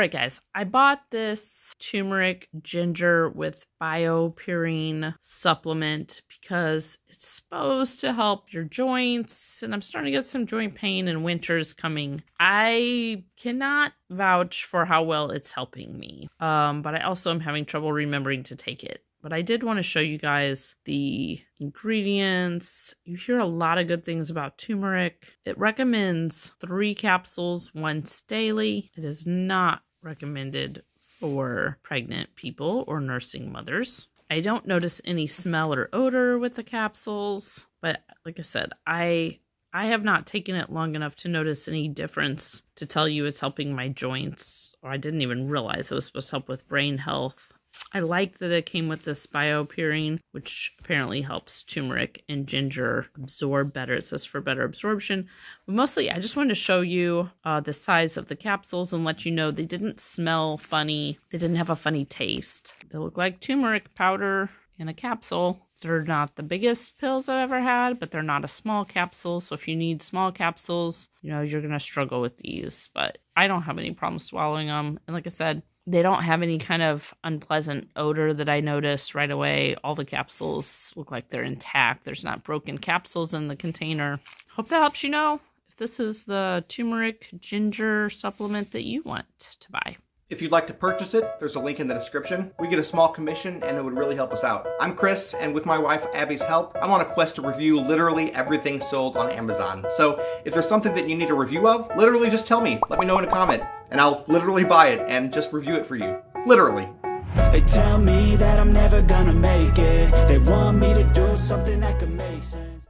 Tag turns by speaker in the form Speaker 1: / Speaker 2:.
Speaker 1: All right, guys, I bought this turmeric ginger with BioPerine supplement because it's supposed to help your joints, and I'm starting to get some joint pain, and winter's coming. I cannot vouch for how well it's helping me, um, but I also am having trouble remembering to take it but I did want to show you guys the ingredients. You hear a lot of good things about turmeric. It recommends three capsules once daily. It is not recommended for pregnant people or nursing mothers. I don't notice any smell or odor with the capsules, but like I said, I I have not taken it long enough to notice any difference to tell you it's helping my joints, or I didn't even realize it was supposed to help with brain health. I like that it came with this BioPerine, which apparently helps turmeric and ginger absorb better. It says for better absorption. But mostly, I just wanted to show you uh, the size of the capsules and let you know they didn't smell funny. They didn't have a funny taste. They look like turmeric powder in a capsule. They're not the biggest pills I've ever had, but they're not a small capsule. So if you need small capsules, you know, you're going to struggle with these. But I don't have any problem swallowing them. And like I said, they don't have any kind of unpleasant odor that I noticed right away. All the capsules look like they're intact. There's not broken capsules in the container. Hope that helps you know if this is the turmeric ginger supplement that you want to buy.
Speaker 2: If you'd like to purchase it, there's a link in the description. We get a small commission and it would really help us out. I'm Chris, and with my wife Abby's help, I'm on a quest to review literally everything sold on Amazon. So if there's something that you need a review of, literally just tell me. Let me know in a comment, and I'll literally buy it and just review it for you. Literally. They tell me that I'm never gonna make it. They want me to do something that could make sense.